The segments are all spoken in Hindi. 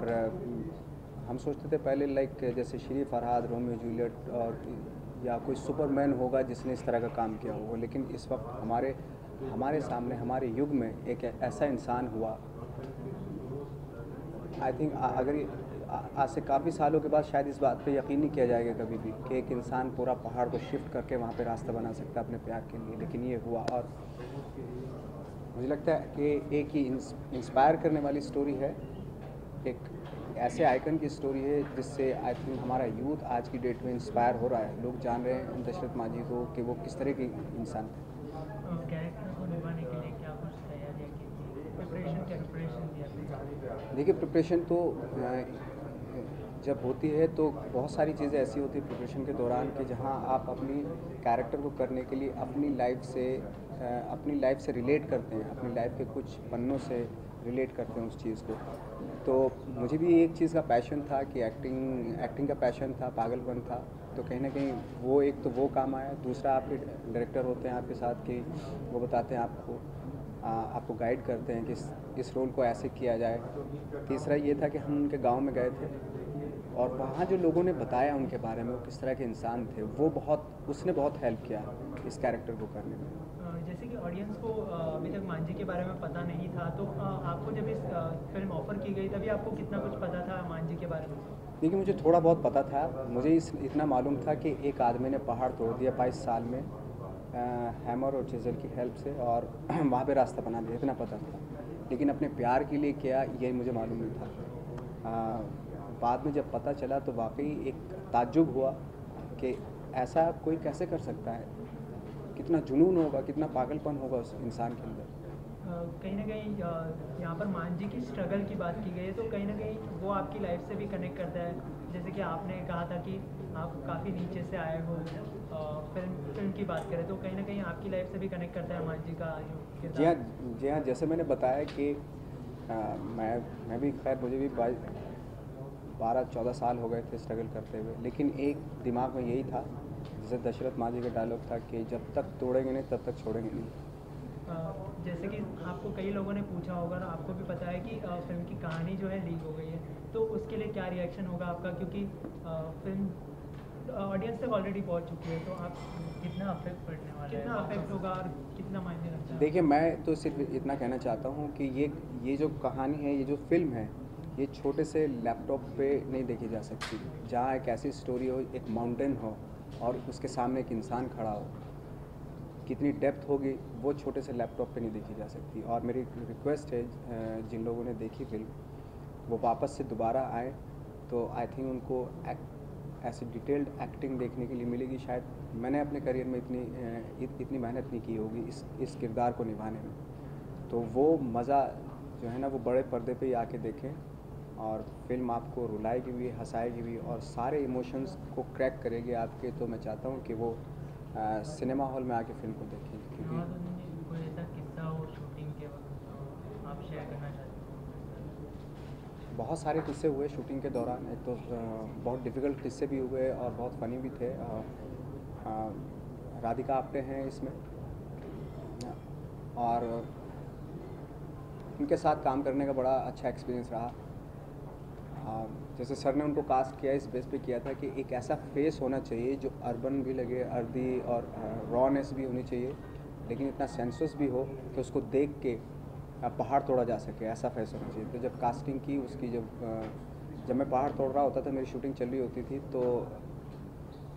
और हम सोचते थे पहले लाइक जैसे श्री फरहाद, रोमियो, जूलियट और, या कोई सुपरमैन होगा जिसने इस तरह का काम किया होगा। लेकिन इस वक्त हमारे हमारे सामने, हमारे युग में एक ऐसा इंसान हुआ। आई थिंक अगर आज से काफ़ी सालों के बाद शायद इस बात पे यकीन नहीं किया जाएगा कभी भी कि एक इंसान पूरा पहाड़ को शिफ्ट करके वहाँ पे रास्ता बना सकता है अपने प्यार के लिए। लेकिन ये हुआ और मुझे लगता है कि एक ही इंस्पायर करने वाली स्टोरी है। एक ऐसे आइकन की स्टोरी है जिससे आई थिंक हमारा यूथ आज की डेट में इंस्पायर हो रहा है। लोग जान रहे हैं दशरथ मांझी को कि वो किस तरह के इंसान थे। देखिए प्रिपरेशन तो जब होती है तो बहुत सारी चीज़ें ऐसी होती है प्रिपरेशन के दौरान कि जहाँ आप अपनी कैरेक्टर को करने के लिए अपनी लाइफ से अपनी लाइफ से रिलेट करते हैं अपनी लाइफ के कुछ पन्नों से। रिलेट करते हैं उस चीज़ को। तो मुझे भी एक चीज़ का पैशन था कि एक्टिंग एक्टिंग का पैशन था पागलपन था। तो कहीं ना कहीं वो एक तो वो काम आया। दूसरा आपके डायरेक्टर होते हैं आपके साथ कि वो बताते हैं आपको आ, आपको गाइड करते हैं कि इस, इस रोल को ऐसे किया जाए। तीसरा ये था कि हम उनके गाँव में गए थे। और वहाँ जो लोगों ने बताया उनके बारे में वो किस तरह के इंसान थे वो बहुत उसने बहुत हेल्प किया इस कैरेक्टर को करने में। जैसे कि ऑडियंस को अभी तक मांझी के बारे में पता नहीं था तो आपको जब इस फ़िल्म ऑफ़र की गई तभी आपको कितना कुछ पता था मांझी के बारे में? देखिए मुझे थोड़ा बहुत पता था। मुझे इस इतना मालूम था कि एक आदमी ने पहाड़ तोड़ दिया बाईस साल में हैमर और चिजल की हेल्प से और वहाँ पे रास्ता बना दिया इतना पता था। लेकिन अपने प्यार के लिए क्या ये मुझे मालूम नहीं था। आ, बाद में जब पता चला तो वाकई एक ताज्जुब हुआ कि ऐसा कोई कैसे कर सकता है? कितना जुनून होगा कितना पागलपन होगा उस इंसान के अंदर? कहीं ना कहीं यहाँ पर मान जी की स्ट्रगल की बात की गई है तो कहीं ना कहीं वो आपकी लाइफ से भी कनेक्ट करता है। जैसे कि आपने कहा था कि आप काफ़ी नीचे से आए हो फ़िल्म फ़िल्म की बात करें तो कहीं ना कहीं आपकी लाइफ से भी कनेक्ट करता है मान जी का जी हाँ जी हाँ जैसे मैंने बताया कि आ, मैं मैं भी खैर मुझे भी बारह चौदह साल हो गए थे स्ट्रगल करते हुए। लेकिन एक दिमाग में यही था जैसे दशरथ मांझी का डायलॉग था कि जब तक तोड़ेंगे नहीं तब तक छोड़ेंगे नहीं। जैसे कि आपको कई लोगों ने पूछा होगा और आपको भी पता है कि फ़िल्म की कहानी जो है लीक हो गई है। तो उसके लिए क्या रिएक्शन होगा आपका? क्योंकि फ़िल्म ऑडियंस तक ऑलरेडी पहुँच चुकी है तो आप कितना अफेक्ट पड़ने वाला कितना अफेक्ट होगा और कितना मायने रखता है? देखिए मैं तो सिर्फ़ इतना कहना चाहता हूँ कि ये ये जो कहानी है ये जो फ़िल्म है ये छोटे से लैपटॉप पे नहीं देखी जा सकती। जहाँ एक ऐसी स्टोरी हो, एक माउंटेन हो और उसके सामने एक इंसान खड़ा हो। कितनी डेप्थ होगी, वो छोटे से लैपटॉप पे नहीं देखी जा सकती। और मेरी रिक्वेस्ट है जिन लोगों ने देखी फ़िल्म वो वापस से दोबारा आए। तो आई थिंक उनको ऐसी डिटेल्ड एक्टिंग देखने के लिए मिलेगी शायद। मैंने अपने करियर में इतनी इतनी मेहनत नहीं की होगी इस इस किरदार को निभाने में। तो वो मज़ा जो है ना, वो बड़े पर्दे पे ही आके देखें। और फ़िल्म आपको रुलाएगी भी हंसाएगी भी और सारे इमोशंस को क्रैक करेगी आपके तो मैं चाहता हूँ कि वो आ, सिनेमा हॉल में आके फ़िल्म को देखें क्योंकि हाँ, बहुत सारे किस्से हुए शूटिंग के दौरान एक तो बहुत डिफ़िकल्ट किस्से भी हुए और बहुत फ़नी भी थे राधिका आपटे हैं इसमें और उनके साथ काम करने का बड़ा अच्छा एक्सपीरियंस रहा। जैसे सर ने उनको कास्ट किया, इस बेस पे किया था कि एक ऐसा फेस होना चाहिए जो अर्बन भी लगे अर्दी और रॉनेस भी होनी चाहिए, लेकिन इतना सेंसस भी हो कि उसको देख के पहाड़ तोड़ा जा सके, ऐसा फेस होना चाहिए। तो जब कास्टिंग की उसकी जब जब मैं पहाड़ तोड़ रहा होता था, मेरी शूटिंग चल रही होती थी तो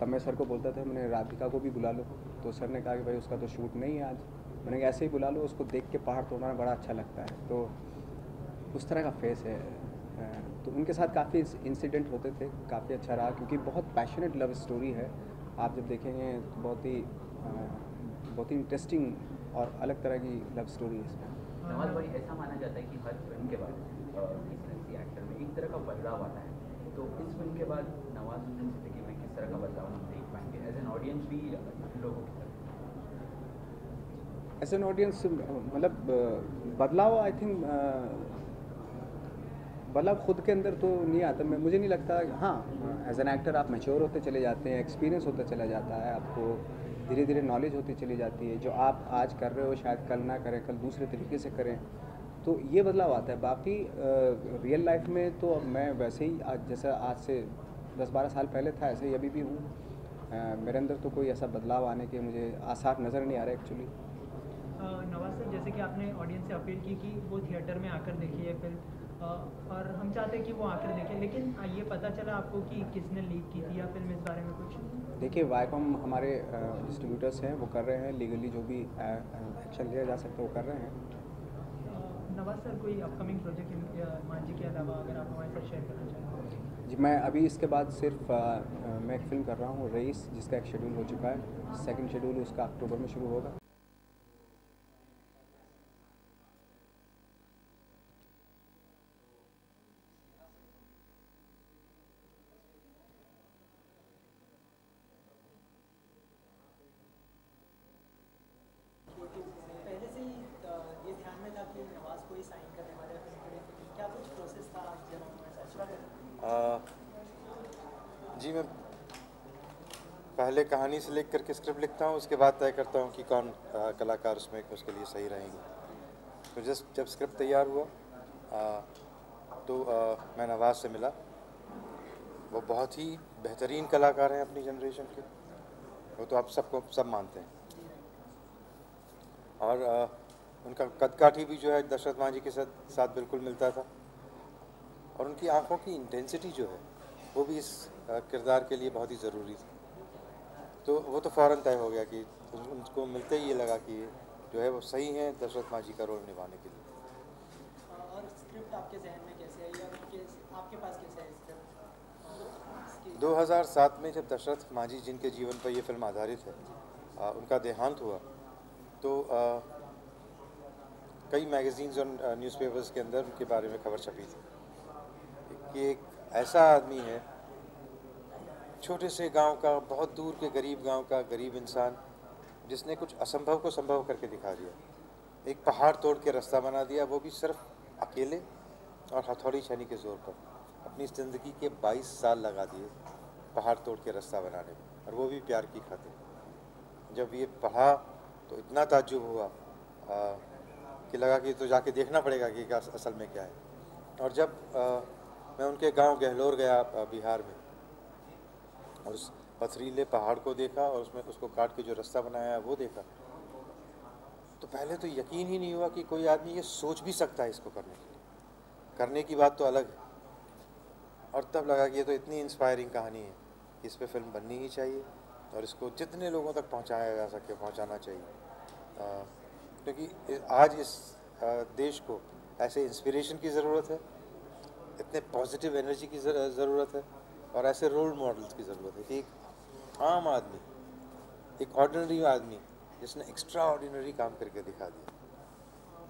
तब मैं सर को बोलता था, मैंने राधिका को भी बुला लो। तो सर ने कहा कि, भाई, उसका तो शूट नहीं है आज। मैंने ऐसे ही बुला लो, उसको देख के पहाड़ तोड़ना बड़ा अच्छा लगता है। तो उस तरह का फेस है। तो उनके साथ काफ़ी इंसिडेंट होते थे काफ़ी अच्छा रहा क्योंकि बहुत पैशनेट लव स्टोरी है। आप जब देखेंगे तो बहुत ही बहुत ही इंटरेस्टिंग और अलग तरह की लव स्टोरी है इसमें। नवाज़ भाई ऐसा माना जाता है कि हर फ़िल्म के बाद एक्टर में एक तरह का बदलाव आता है। तो इस फ़िल्म के बाद नवाज़ ज़िंदगी में किस तरह का बदलाव हम देख पाएँगे? एज एन ऑडियंस भी लोगों की एज एन ऑडियंस मतलब बदलाव आई थिंक मतलब खुद के अंदर तो नहीं आता। मैं, मुझे नहीं लगता हाँ एज एन एक्टर आप मेच्योर होते चले जाते हैं एक्सपीरियंस होता चला जाता है, आपको धीरे धीरे नॉलेज होती चली जाती है, जो आप आज कर रहे हो, शायद कल ना करें, कल दूसरे तरीके से करें। तो ये बदलाव आता है। बाकी रियल लाइफ में तो मैं वैसे ही आज, जैसा आज से दस बारह साल पहले था, ऐसे ही अभी भी हूँ। मेरे अंदर तो कोई ऐसा बदलाव आने के मुझे आसार नज़र नहीं आ रहा एक्चुअली नवाज़ सर जैसे कि आपने ऑडियंस से अपील की कि वो थिएटर में आकर देखी है फ़िल्म और हम चाहते हैं कि वो आकर देखें लेकिन ये पता चला आपको कि किसने लीक की थी या फ़िल्म इस बारे में कुछ? देखिए वाईकॉम हमारे डिस्ट्रीब्यूटर्स हैं वो कर रहे हैं लीगली जो भी एक्शन लिया जा सकता है वो कर रहे हैं। नवाज़ सर कोई अपकमिंग प्रोजेक्ट मांझी के अलावा अगर आप हमारे साथ शेयर करना चाहें। जी मैं अभी इसके बाद सिर्फ़ अ, मैं एक फ़िल्म कर रहा हूँ रईस जिसका एक शेड्यूल हो चुका है। सेकंड शेड्यूल उसका अक्टूबर में शुरू होगा पहले से ही अ, ये ध्यान में था कि नवाज़ को ही साइन करने वाले हैं फ़िल्म के लिए क्या कुछ प्रोसेस था जब हमारे साथ शुरू आ, जी मैं पहले कहानी से लिख करके स्क्रिप्ट लिखता हूँ उसके बाद तय करता हूँ कि कौन आ, कलाकार उसमें उसके लिए सही रहेंगे। तो जस्ट जब स्क्रिप्ट तैयार हुआ आ, तो आ, मैं नवाज़ से मिला। वो बहुत ही बेहतरीन कलाकार हैं अपनी जनरेशन के। वो तो आप सबको सब मानते हैं। और आ, उनका कदकाठी भी जो है दशरथ मांझी के साथ साथ बिल्कुल मिलता था। और उनकी आँखों की इंटेंसिटी जो है वो भी इस किरदार के लिए बहुत ही ज़रूरी थी। तो वो तो फ़ौर तय हो गया कि उन- उनको मिलते ही ये लगा कि जो है वो सही है दशरथ मांझी का रोल निभाने के लिए। और स्क्रिप्ट आपके जहन में कैसे आपके पास है स्क्रिप्ट 2007 में जब दशरथ मांझी जिनके जीवन पर ये फ़िल्म आधारित है अ, उनका देहांत हुआ तो अ, कई मैगजीन्स और न्यूज़पेपर्स के अंदर उनके बारे में खबर छपी थी कि एक ऐसा आदमी है छोटे से गाँव का बहुत दूर के गरीब गाँव का गरीब इंसान जिसने कुछ असंभव को संभव करके दिखा दिया। एक पहाड़ तोड़ के रास्ता बना दिया वो भी सिर्फ़ अकेले और हथौड़ी छनी के ज़ोर पर। अपनी ज़िंदगी के 22 साल लगा दिए पहाड़ तोड़ के रास्ता बनाने में और वो भी प्यार की खातिर। जब ये पढ़ा तो इतना ताजुब हुआ आ, कि लगा कि तो जाके देखना पड़ेगा कि असल में क्या है। और जब आ, मैं उनके गाँव गहलोर गया बिहार में। और उस पथरीले पहाड़ को देखा और उसमें उसको काट के जो रास्ता बनाया वो देखा। तो पहले तो यकीन ही नहीं हुआ कि कोई आदमी ये सोच भी सकता है इसको करने के लिए। करने की बात तो अलग है। और तब लगा कि ये तो इतनी इंस्पायरिंग कहानी है कि इस पर फ़िल्म बननी ही चाहिए और इसको जितने लोगों तक पहुँचाया जा सके, पहुंचाना चाहिए। क्योंकि इ- आज इस देश को ऐसे इंस्पिरेशन की ज़रूरत है इतने पॉजिटिव एनर्जी की ज़रूरत है और ऐसे रोल मॉडल्स की ज़रूरत है कि एक आम आदमी एक ऑर्डिनरी आदमी जिसने एक्स्ट्रा ऑर्डिनरी काम करके दिखा दिया।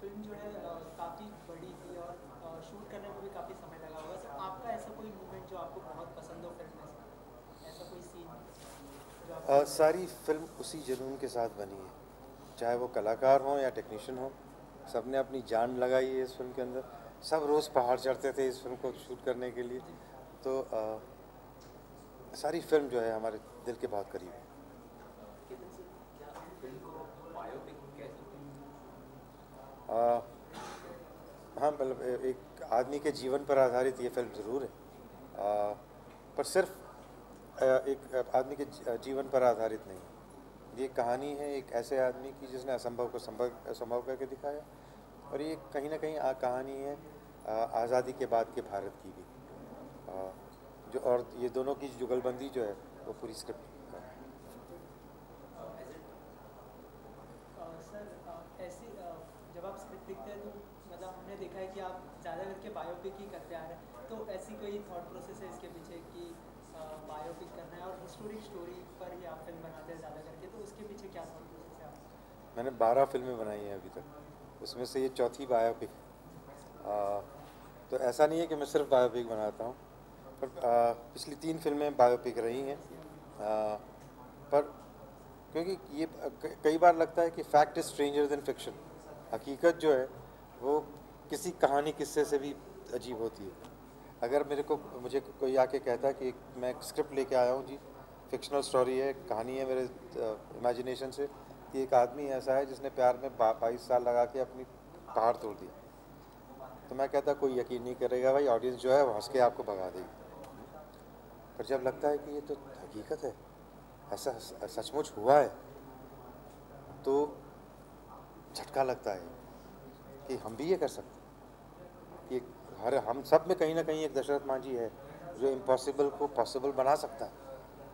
फ़िल्म जो है काफ़ी बड़ी थी और शूट करने में भी काफ़ी समय लगा होगा। सर आपका ऐसा कोई मूवमेंट जो आपको बहुत पसंद हो फ़िल्म में? ऐसा कोई सीन आ, सारी फ़िल्म उसी जुनून के साथ बनी है। चाहे वो कलाकार हों या टेक्नीशियन हो सबने अपनी जान लगाई है इस फ़िल्म के अंदर। सब रोज़ पहाड़ चढ़ते थे इस फ़िल्म को शूट करने के लिए। तो आ, सारी फ़िल्म जो है हमारे दिल के बहुत करीब है। हाँ मतलब एक आदमी के जीवन पर आधारित ये फ़िल्म ज़रूर है। आ, पर सिर्फ़ एक आदमी के जीवन पर आधारित नहीं। ये कहानी है एक ऐसे आदमी की जिसने असंभव को संभव संभव करके दिखाया। और ये कहीं ना कहीं कहानी है आज़ादी के बाद के भारत की भी। जो और ये दोनों की जुगलबंदी जो है वो पूरी स्क्रिप्ट सर ऐसी जब आप स्क्रिप्ट लिखते हैं तो मतलब हमने देखा है कि आप ज़्यादा करके बायोपिक ही करते आ रहे हैं। तो ऐसी कोई थॉट प्रोसेस है इसके पीछे कि बायोपिक करना है और हिस्टोरिक स्टोरी पर ही आप फ़िल्म बनाते हैं ज़्यादा करके तो उसके पीछे क्या थॉट प्रोसेस है आपका? मैंने बारह फ़िल्में बनाई हैं अभी तक। उसमें से ये चौथी बायोपिक तो ऐसा नहीं है कि मैं सिर्फ़ बायोपिक बनाता हूँ पर आ, पिछली तीन फ़िल्में बायोपिक रही हैं। पर क्योंकि ये कई बार लगता है कि fact is stranger than fiction हकीकत जो है वो किसी कहानी किस्से से भी अजीब होती है। अगर मेरे को मुझे कोई आके कहता है कि मैं स्क्रिप्ट लेके आया हूँ जी फिक्शनल स्टोरी है कहानी है मेरे इमेजिनेशन से कि एक आदमी ऐसा है जिसने प्यार में बाईस साल लगा के अपनी पहाड़ तोड़ दी। तो मैं कहता, कोई यकीन नहीं करेगा भाई ऑडियंस जो है हंस के आपको भगा देगी। पर जब लगता है कि ये तो हकीकत है, ऐसा सचमुच हुआ है तो झटका लगता है कि हम भी ये कर सकते कि हर हम सब में कहीं ना कहीं एक दशरथ मांझी है जो इम्पॉसिबल को पॉसिबल बना सकता है।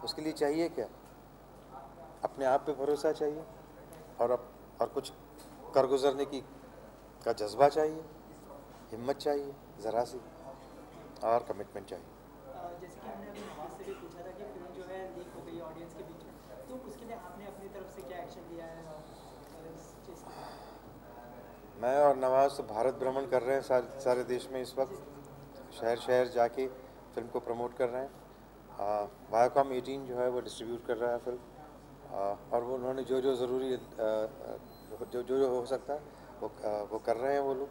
उसके लिए चाहिए क्या? अपने आप पे भरोसा चाहिए? और अब और कुछ कर गुजरने की का जज्बा चाहिए हिम्मत चाहिए ज़रा सी और कमिटमेंट चाहिए। जैसे कि हमने नवाज़ से भी पूछा था कि फ़िल्म जो है लीक हो गई ऑडियंस के बीच में। तो उसके लिए आपने अपनी तरफ़ से क्या एक्शन लिया है? इस चीज़ के लिए? मैं और नवाज़ तो भारत भ्रमण कर रहे हैं सारे सारे देश में इस वक्त। शहर शहर जाके फ़िल्म को प्रमोट कर रहे हैं। वायाकॉम 18 जो है वो डिस्ट्रीब्यूट कर रहा है फ़िल्म। और वो उन्होंने जो जो ज़रूरी जो जो जो हो सकता है वो वो कर रहे हैं वो लोग।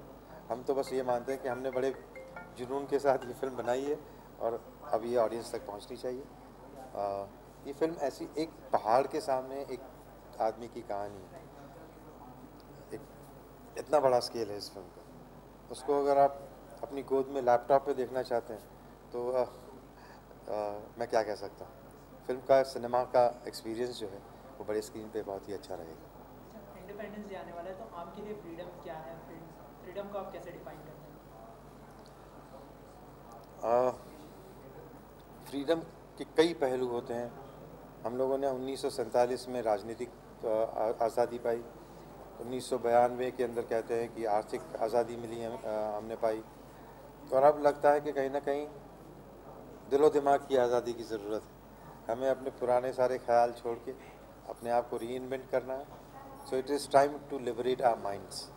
हम तो बस ये मानते हैं कि हमने बड़े जुनून के साथ ये फ़िल्म बनाई है और अब ये ऑडियंस तक पहुंचनी चाहिए। आ, ये फ़िल्म ऐसी एक पहाड़ के सामने एक आदमी की कहानी है। एक इतना बड़ा स्केल है इस फ़िल्म का। उसको अगर आप अपनी गोद में लैपटॉप पे देखना चाहते हैं तो आ, आ, मैं क्या कह सकता हूँ? फ़िल्म का सिनेमा का एक्सपीरियंस जो है वो बड़े स्क्रीन पे बहुत ही अच्छा रहेगा। इंडिपेंडेंस डे आने वाला है तो आपके लिए फ्रीडम क्या है फ्रीडम को आप कैसे डिफाइन करते हैं? फ्रीडम के कई पहलू होते हैं। हम लोगों ने उन्नीस सौ सैंतालीस में राजनीतिक आज़ादी पाई। उन्नीस के अंदर कहते हैं कि आर्थिक आज़ादी मिली हम, हमने पाई। तो और अब लगता है कि कहीं ना कहीं दिलो दिमाग की आज़ादी की ज़रूरत है। हमें अपने पुराने सारे ख्याल छोड़ के अपने आप को री करना है। So it is time to liberate our minds